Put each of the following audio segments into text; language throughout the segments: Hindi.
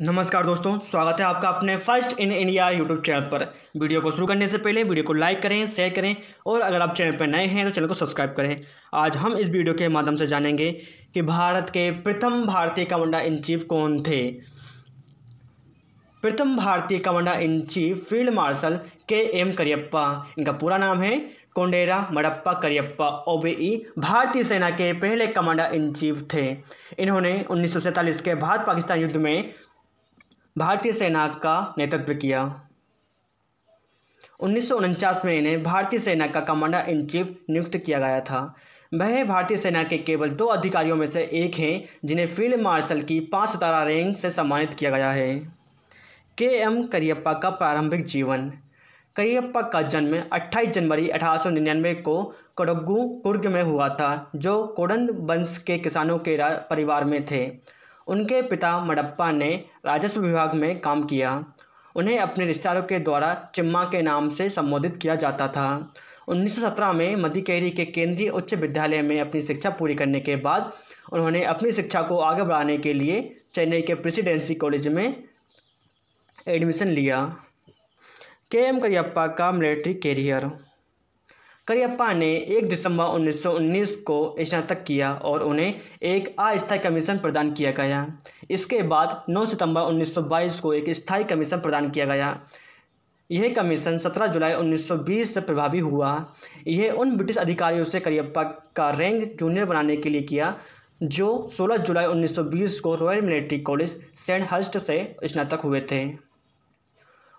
नमस्कार दोस्तों, स्वागत है आपका अपने first in India YouTube channel पर। वीडियो को शुरू करने से पहले वीडियो को लाइक करें शेयर करें और अगर आप चैनल पर नए हैं तो चैनल को सब्सक्राइब करें। आज हम इस वीडियो के माध्यम से जानेंगे कि भारत के प्रथम भारतीय कमांडर इन चीफ कौन थे। प्रथम भारतीय commander in chief field marshal K M Cariappa. इनका पूरा नाम है कोंडेरा मडप्पा करियप्पा। ओबेई भारतीय सेना के पहले कमांडर इन चीफ थे। इन्होंने उन्नीस के भारत पाकिस्तान युद्ध में भारतीय सेना का नेतृत्व किया। उन्नीस सौ उनचास में इन्हें भारतीय सेना का कमांडर इन चीफ नियुक्त किया गया था। वह भारतीय सेना के केवल दो अधिकारियों में से एक हैं, जिन्हें फ़ील्ड मार्शल की पाँच सितारा रैंक से सम्मानित किया गया है। के एम करियप्पा का प्रारंभिक जीवन। करियप्पा का जन्म 28 जनवरी अठारह सौ निन्यानवे को कोडगु कुर्ग में हुआ था, जो कोडन वंश के किसानों के परिवार में थे। उनके पिता मडप्पा ने राजस्व विभाग में काम किया। उन्हें अपने रिश्तेदारों के द्वारा चिम्मा के नाम से संबोधित किया जाता था। 1917 में मदिकेरी के केंद्रीय उच्च विद्यालय में अपनी शिक्षा पूरी करने के बाद उन्होंने अपनी शिक्षा को आगे बढ़ाने के लिए चेन्नई के प्रेसिडेंसी कॉलेज में एडमिशन लिया। के एम करियप्पा का मिलिट्री कैरियर करियप्पा ने 1 दिसंबर 1919 को स्नातक किया और उन्हें एक अस्थायी कमीशन प्रदान किया गया। इसके बाद 9 सितंबर 1922 को एक स्थायी कमीशन प्रदान किया गया। यह कमीशन 17 जुलाई 1920 से प्रभावी हुआ। यह उन ब्रिटिश अधिकारियों से करियप्पा का रैंक जूनियर बनाने के लिए किया, जो 16 जुलाई 1920 को royal military college Sandhurst से स्नातक हुए थे।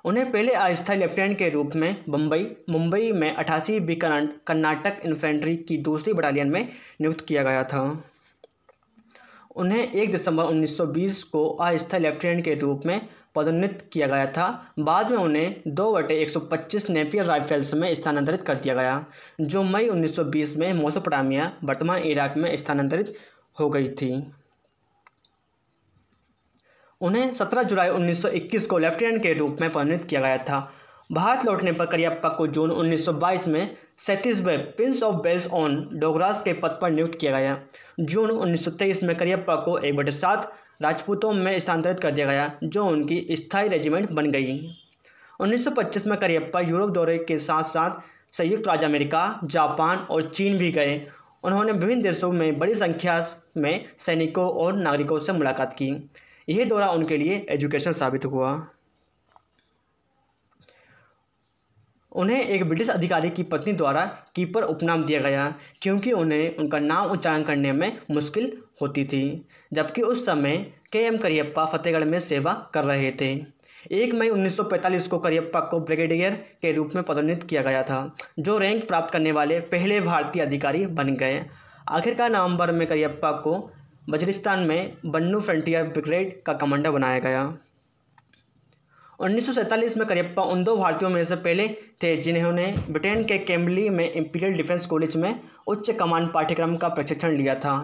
उन्हें पहले अस्थायी लेफ्टिनेंट के रूप में बम्बई मुंबई में अठासी बी कर्नाटक इन्फेंट्री की दूसरी बटालियन में नियुक्त किया गया था। उन्हें एक दिसंबर 1920 को अस्थायी लेफ्टिनेंट के रूप में पदोन्नत किया गया था। बाद में उन्हें दो बटे एक नेपियर राइफल्स में स्थानांतरित कर दिया गया, जो मई 1920 में मोसोपोटामिया, वर्तमान इराक में स्थानांतरित हो गई थी। उन्हें 17 जुलाई 1921 को लेफ्टिनेंट के रूप में परिणित किया गया था। भारत लौटने पर करियप्पा को जून 1922 में सैंतीसवें prince of Wales own Dogras के पद पर नियुक्त किया गया। जून 1923 में करियप्पा को एक बटे सात राजपूतों में स्थानांतरित कर दिया गया, जो उनकी स्थायी रेजिमेंट बन गई। 1925 में करियप्पा यूरोप दौरे के साथ साथ संयुक्त राज्य अमेरिका, जापान और चीन भी गए। उन्होंने विभिन्न देशों में बड़ी संख्या में सैनिकों और नागरिकों से मुलाकात की। यह दौरा उनके लिए एजुकेशन साबित हुआ। उन्हें एक ब्रिटिश अधिकारी की पत्नी द्वारा कीपर उपनाम दिया गया, क्योंकि उन्हें उनका नाम उच्चारण करने में मुश्किल होती थी, जबकि उस समय के एम करियप्पा फतेहगढ़ में सेवा कर रहे थे। एक मई 1945 को करियप्पा को ब्रिगेडियर के रूप में पदोन्नत किया गया था, जो रैंक प्राप्त करने वाले पहले भारतीय अधिकारी बन गए। आखिरकार नवंबर में करियप्पा को बजरिस्तान में बन्नू फ्रंटियर ब्रिगेड का कमांडर बनाया गया। उन्नीस सौ सैंतालीस में करियप्पा उन दो भारतीयों में से पहले थे जिन्होंने ब्रिटेन के कैम्बली में इंपीरियल डिफेंस कॉलेज में उच्च कमान पाठ्यक्रम का प्रशिक्षण लिया था।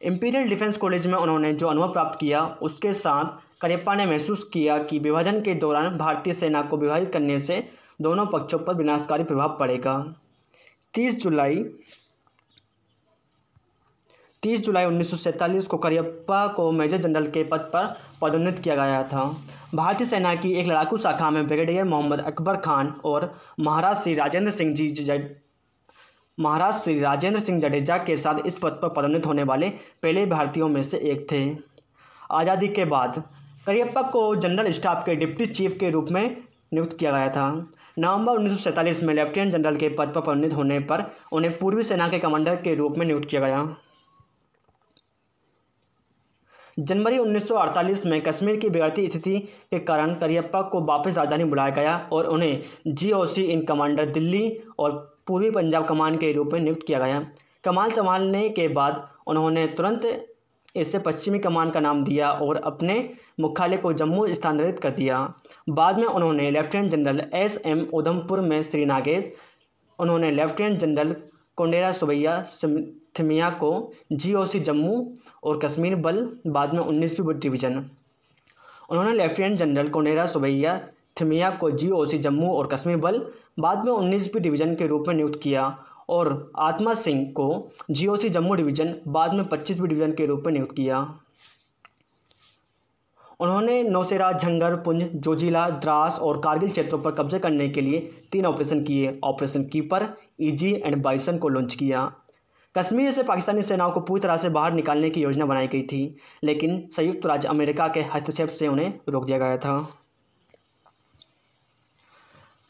इंपीरियल डिफेंस कॉलेज में उन्होंने जो अनुभव प्राप्त किया, उसके साथ करियप्पा ने महसूस किया कि विभाजन के दौरान भारतीय सेना को विभाजित करने से दोनों पक्षों पर विनाशकारी प्रभाव पड़ेगा। तीस जुलाई तीस जुलाई उन्नीस सौ सैंतालीस को करियप्पा को मेजर जनरल के पद पर पदोन्नत किया गया था। भारतीय सेना की एक लड़ाकू शाखा में ब्रिगेडियर मोहम्मद अकबर खान और महाराज श्री राजेंद्र सिंह जी महाराज श्री राजेंद्र सिंह जडेजा के साथ इस पद पर पदोन्नत होने वाले पहले भारतीयों में से एक थे। आज़ादी के बाद करियप्पा को जनरल स्टाफ के डिप्टी चीफ के रूप में नियुक्त किया गया था। नवंबर उन्नीस सौ सैंतालीस में लेफ्टिनेंट जनरल के पद पर पदोन्नत होने पर उन्हें पूर्वी सेना के कमांडर के रूप में नियुक्त किया गया। जनवरी 1948 में कश्मीर की बिगड़ती स्थिति के कारण करियप्पा को वापस राजधानी बुलाया गया और उन्हें जीओसी इन कमांडर दिल्ली और पूर्वी पंजाब कमान के रूप में नियुक्त किया गया। कमान संभालने के बाद उन्होंने तुरंत इसे पश्चिमी कमान का नाम दिया और अपने मुख्यालय को जम्मू स्थानांतरित कर दिया। बाद में उन्होंने lieutenant general S M Udhampur में श्रीनागेश उन्होंने लेफ्टिनेंट जनरल कोंडेरा सुबैया थिमिया को जीओसी जम्मू और कश्मीर बल, बाद में उन्नीसवीं डिवीज़न। उन्होंने लेफ्टिनेंट जनरल कोनेरा सुबैया थिमिया को जीओसी जम्मू और कश्मीर बल, बाद में उन्नीसवीं डिवीज़न के रूप में नियुक्त किया और आत्मा सिंह को जीओसी जम्मू डिवीज़न, बाद में पच्चीसवीं डिवीज़न के रूप में नियुक्त किया। उन्होंने नौसेरा, झंगर, पुंज, जोजिला, द्रास और कारगिल क्षेत्रों पर कब्जे करने के लिए तीन ऑपरेशन किए। Operation Kipper, Easy and Bison को लॉन्च किया। कश्मीर से पाकिस्तानी सेनाओं को पूरी तरह से बाहर निकालने की योजना बनाई गई थी, लेकिन संयुक्त राज्य अमेरिका के हस्तक्षेप से उन्हें रोक दिया गया था।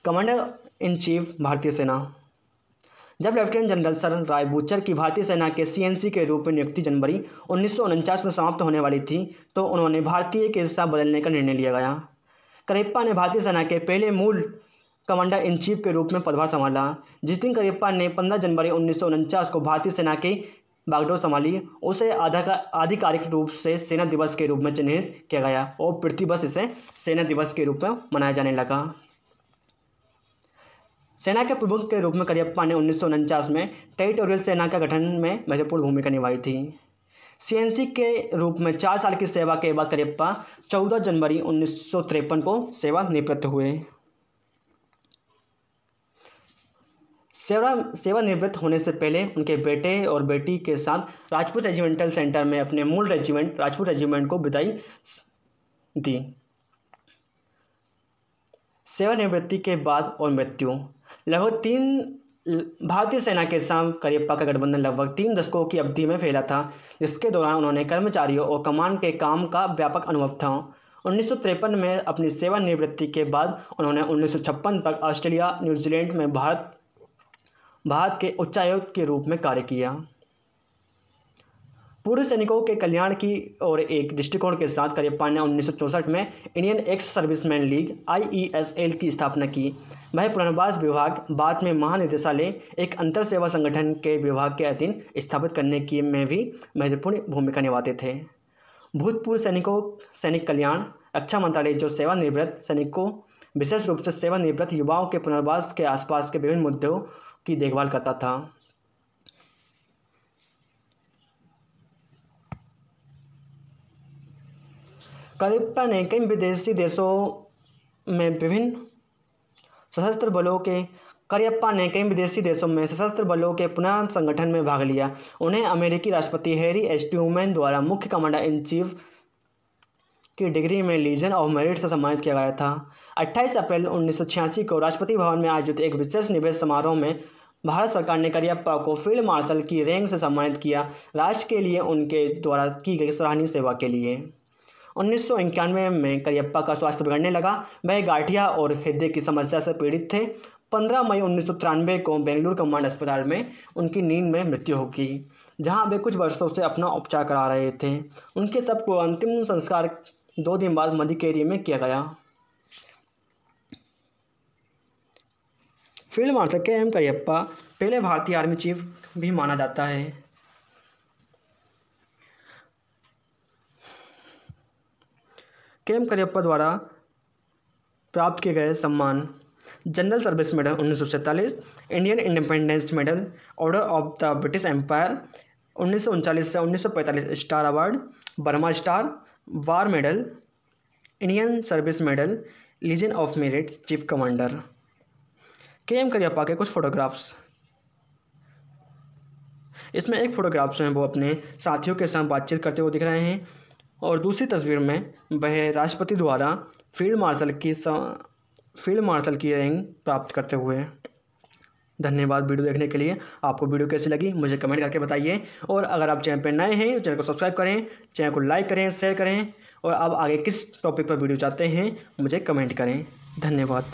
कमांडर इन चीफ, भारतीय सेना। जब lieutenant general sir Roy Bucher की भारतीय सेना के सीएनसी के रूप में नियुक्ति जनवरी उन्नीस सौ उनचास में समाप्त होने वाली थी तो उन्होंने भारतीय के हिस्सा बदलने का निर्णय लिया गया। करेप्पा ने भारतीय सेना के पहले मूल कमांडर इन चीफ के रूप में पदभार संभाला। जिस दिन करियप्पा ने 15 जनवरी उन्नीस सौ उनचास को भारतीय सेना की बागडोर संभाली। उसे आधिकारिक रूप से सेना दिवस के रूप में चिन्हित किया गया और बस इसे सेना दिवस के रूप में मनाया जाने लगा। सेना के प्रमुख के रूप में करियप्पा ने उन्नीस सौ उनचास में टेरिटोरियल सेना के गठन में महत्वपूर्ण भूमिका निभाई थी। सीएनसी के रूप में चार साल की सेवा के बाद करियप्पा चौदह जनवरी उन्नीस सौ तिरपन को सेवा निवृत्त हुए। सेवा, सेवानिवृत्त होने से पहले उनके बेटे और बेटी के साथ राजपूत रेजिमेंटल सेंटर में अपने मूल रेजिमेंट, राजपूत रेजिमेंट को विदाई दी। सेवानिवृत्ति के बाद और मृत्यु। लगभग तीन, भारतीय सेना के साथ करियप्पा का गठबंधन लगभग तीन दशकों की अवधि में फैला था, जिसके दौरान उन्होंने कर्मचारियों और कमान के काम का व्यापक अनुभव था। उन्नीस सौ तिरपन में अपनी सेवानिवृत्ति के बाद उन्होंने उन्नीस सौ छप्पन तक ऑस्ट्रेलिया, न्यूजीलैंड में भारत भारत के उच्चायुक्त के रूप में कार्य किया। पूर्व सैनिकों के कल्याण की और एक दृष्टिकोण के साथ करियप्पा ने उन्नीस में Indian ex servicemen league IESL की स्थापना की। वह पुनर्वास विभाग, बाद में महानिदेशालय, एक अंतर सेवा संगठन के विभाग के अधीन स्थापित करने की में भी महत्वपूर्ण भूमिका निभाते थे। भूतपूर्व सैनिकों, सैनिक कल्याण, रक्षा मंत्रालय जो सेवानिवृत्त सैनिकों विशेष रूप से सेवानिवृत्त युवाओं के पुनर्वास के आसपास के विभिन्न मुद्दों की देखभाल करता था। करिप्पा ने कई विदेशी देशों में विभिन्न सशस्त्र बलों के करियप्पा ने कई विदेशी देशों में सशस्त्र बलों के पुनः संगठन में भाग लिया। उन्हें अमेरिकी राष्ट्रपति हैरी एस ट्यूमैन द्वारा मुख्य कमांडर इन चीफ की डिग्री में लीजन ऑफ़ मेरिट से सम्मानित किया गया था। 28 अप्रैल उन्नीस सौ छियासी को राष्ट्रपति भवन में आयोजित एक विशेष निवेश समारोह में भारत सरकार ने करियप्पा को फ़ील्ड मार्शल की रैंक से सम्मानित किया। राष्ट्र के लिए उनके द्वारा की गई सराहनीय सेवा के लिए। उन्नीस सौ इक्यानवे में करियप्पा का स्वास्थ्य बिगड़ने लगा। वह गाठिया और हृदय की समस्या से पीड़ित थे। 15 मई उन्नीस सौ तिरानवे को बेंगलुरु कमांड अस्पताल में उनकी नींद में मृत्यु हो गई, जहाँ वे कुछ वर्षों से अपना उपचार करा रहे थे। उनके सबको अंतिम संस्कार दो दिन बाद मदिकेरी में किया गया। Field marshal K M Cariappa, पहले भारतीय आर्मी चीफ भी माना जाता है। के एम करियप्पा द्वारा प्राप्त किए गए सम्मान, जनरल सर्विस मेडल उन्नीस Indian independence medal, order of the British empire उन्नीस से उन्नीस सौ पैंतालीस star award, Burma star war medal, Indian service medal legion of merit chief commander. K M Cariappa के कुछ फोटोग्राफ्स। इसमें एक फोटोग्राफ्स में वो अपने साथियों के साथ बातचीत करते हुए दिख रहे हैं और दूसरी तस्वीर में वह राष्ट्रपति द्वारा फ़ील्ड मार्शल की फ़ील्ड मार्शल की रैंक प्राप्त करते हुए धन्यवाद वीडियो देखने के लिए। आपको वीडियो कैसी लगी, मुझे कमेंट करके बताइए। और अगर आप चैनल पर नए हैं तो चैनल को सब्सक्राइब करें, चैनल को लाइक करें, शेयर करें। और आप आगे किस टॉपिक पर वीडियो चाहते हैं, मुझे कमेंट करें। धन्यवाद।